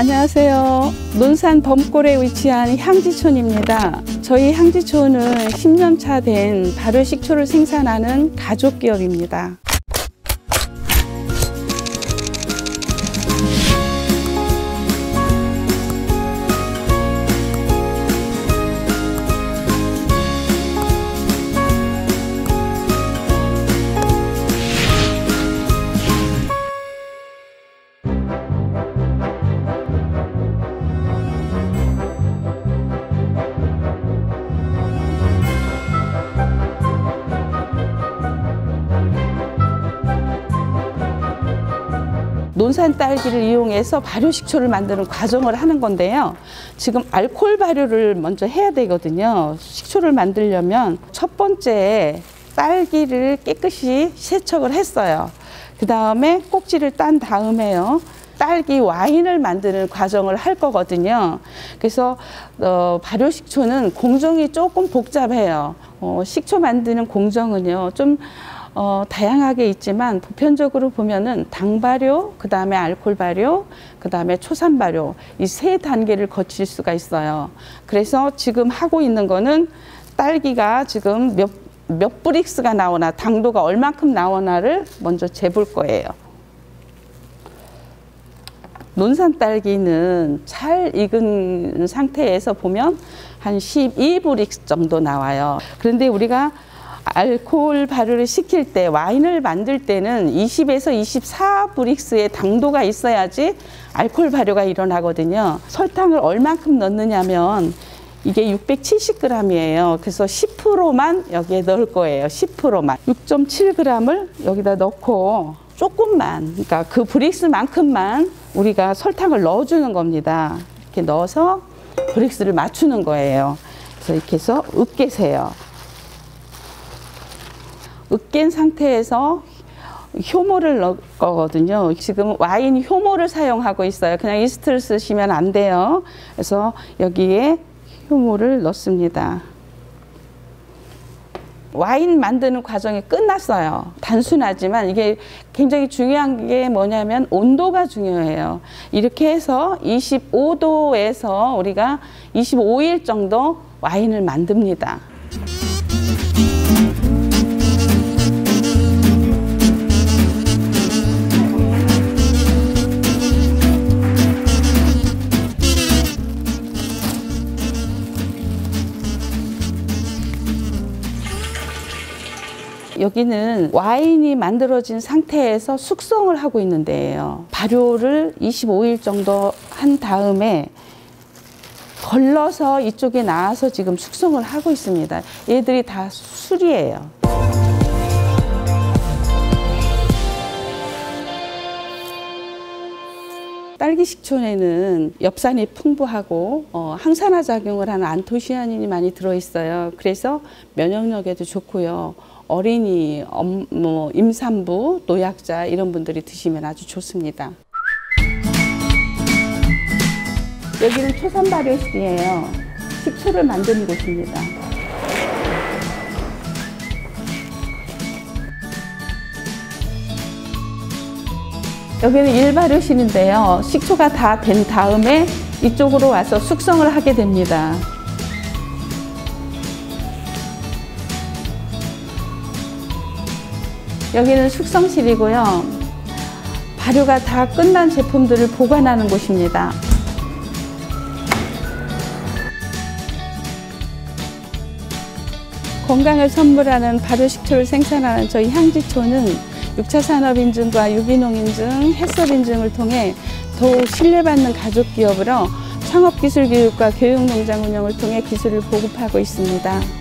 안녕하세요. 논산 범골에 위치한 향지촌입니다. 저희 향지촌은 10년 차 된 발효 식초를 생산하는 가족 기업입니다. 논산 딸기를 이용해서 발효식초를 만드는 과정을 하는 건데요. 지금 알코올 발효를 먼저 해야 되거든요. 식초를 만들려면 첫 번째 딸기를 깨끗이 세척을 했어요. 그 다음에 꼭지를 딴 다음에요. 딸기 와인을 만드는 과정을 할 거거든요. 그래서 어, 발효식초는 공정이 조금 복잡해요. 어, 식초 만드는 공정은요. 좀 어, 다양하게 있지만 보편적으로 보면은 당 발효, 그 다음에 알코올 발효, 그 다음에 초산 발효 이 세 단계를 거칠 수가 있어요. 그래서 지금 하고 있는 거는 딸기가 지금 몇, 몇 브릭스가 나오나 당도가 얼만큼 나오나를 먼저 재볼 거예요. 논산 딸기는 잘 익은 상태에서 보면 한 12브릭스 정도 나와요. 그런데 우리가 알코올 발효를 시킬 때 와인을 만들 때는 20에서 24 브릭스의 당도가 있어야지 알코올 발효가 일어나거든요. 설탕을 얼만큼 넣느냐면 이게 670g이에요. 그래서 10%만 여기에 넣을 거예요. 10%만. 6.7g을 여기다 넣고 조금만, 그러니까 그 브릭스만큼만 우리가 설탕을 넣어주는 겁니다. 이렇게 넣어서 브릭스를 맞추는 거예요. 그래서 이렇게 해서 으깨세요. 으깬 상태에서 효모를 넣을 거거든요. 지금 와인 효모를 사용하고 있어요. 그냥 이스트를 쓰시면 안 돼요. 그래서 여기에 효모를 넣습니다. 와인 만드는 과정이 끝났어요. 단순하지만 이게 굉장히 중요한 게 뭐냐면 온도가 중요해요. 이렇게 해서 25도에서 우리가 25일 정도 와인을 만듭니다. 여기는 와인이 만들어진 상태에서 숙성을 하고 있는 데예요. 발효를 25일 정도 한 다음에 걸러서 이쪽에 나와서 지금 숙성을 하고 있습니다. 얘들이 다 술이에요. 딸기 식초에는 엽산이 풍부하고 어, 항산화 작용을 하는 안토시아닌이 많이 들어있어요. 그래서 면역력에도 좋고요. 어린이, 엄, 뭐, 임산부, 노약자 이런 분들이 드시면 아주 좋습니다. 여기는 초산 발효실이에요. 식초를 만드는 곳입니다. 여기는 일발효실인데요. 식초가 다 된 다음에 이쪽으로 와서 숙성을 하게 됩니다. 여기는 숙성실이고요. 발효가 다 끝난 제품들을 보관하는 곳입니다. 건강을 선물하는 발효식초를 생산하는 저희 향지초는 6차 산업인증과 유기농인증, 햇섭인증을 통해 더욱 신뢰받는 가족기업으로 창업기술교육과 교육농장 운영을 통해 기술을 보급하고 있습니다.